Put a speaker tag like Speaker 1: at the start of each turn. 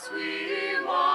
Speaker 1: hearts we want.